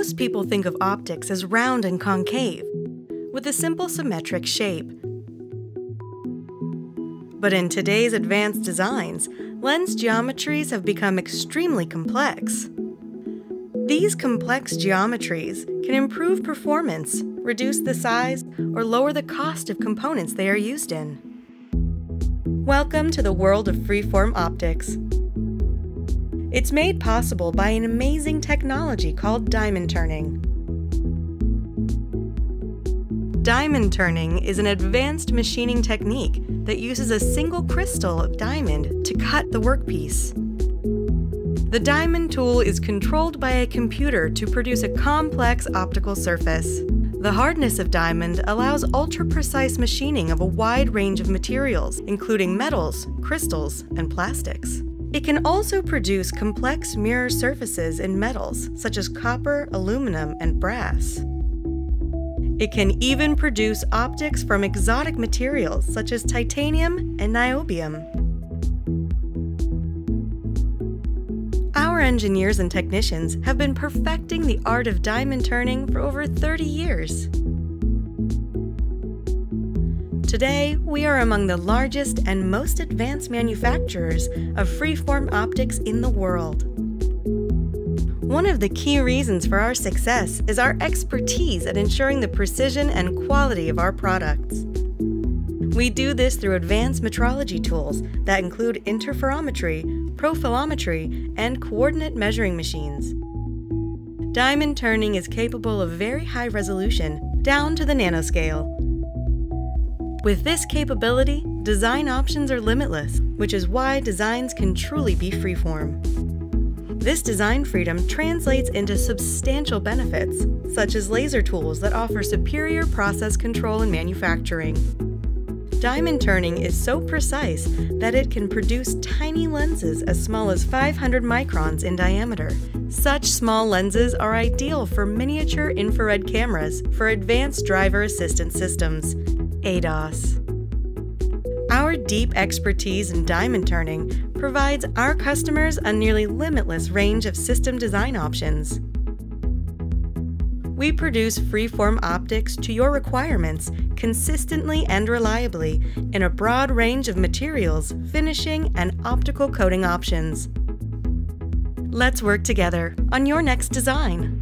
Most people think of optics as round and concave, with a simple symmetric shape. But in today's advanced designs, lens geometries have become extremely complex. These complex geometries can improve performance, reduce the size, or lower the cost of components they are used in. Welcome to the world of freeform optics. It's made possible by an amazing technology called diamond turning. Diamond turning is an advanced machining technique that uses a single crystal of diamond to cut the workpiece. The diamond tool is controlled by a computer to produce a complex optical surface. The hardness of diamond allows ultra-precise machining of a wide range of materials, including metals, crystals, and plastics. It can also produce complex mirror surfaces in metals such as copper, aluminum, and brass. It can even produce optics from exotic materials such as titanium and niobium. Our engineers and technicians have been perfecting the art of diamond turning for over 30 years. Today, we are among the largest and most advanced manufacturers of freeform optics in the world. One of the key reasons for our success is our expertise at ensuring the precision and quality of our products. We do this through advanced metrology tools that include interferometry, profilometry, and coordinate measuring machines. Diamond turning is capable of very high resolution, down to the nanoscale. With this capability, design options are limitless, which is why designs can truly be freeform. This design freedom translates into substantial benefits, such as laser tools that offer superior process control in manufacturing. Diamond turning is so precise that it can produce tiny lenses as small as 500 microns in diameter. Such small lenses are ideal for miniature infrared cameras for advanced driver assistance systems, ADAS. Our deep expertise in diamond turning provides our customers a nearly limitless range of system design options. We produce freeform optics to your requirements consistently and reliably in a broad range of materials, finishing, and optical coating options. Let's work together on your next design.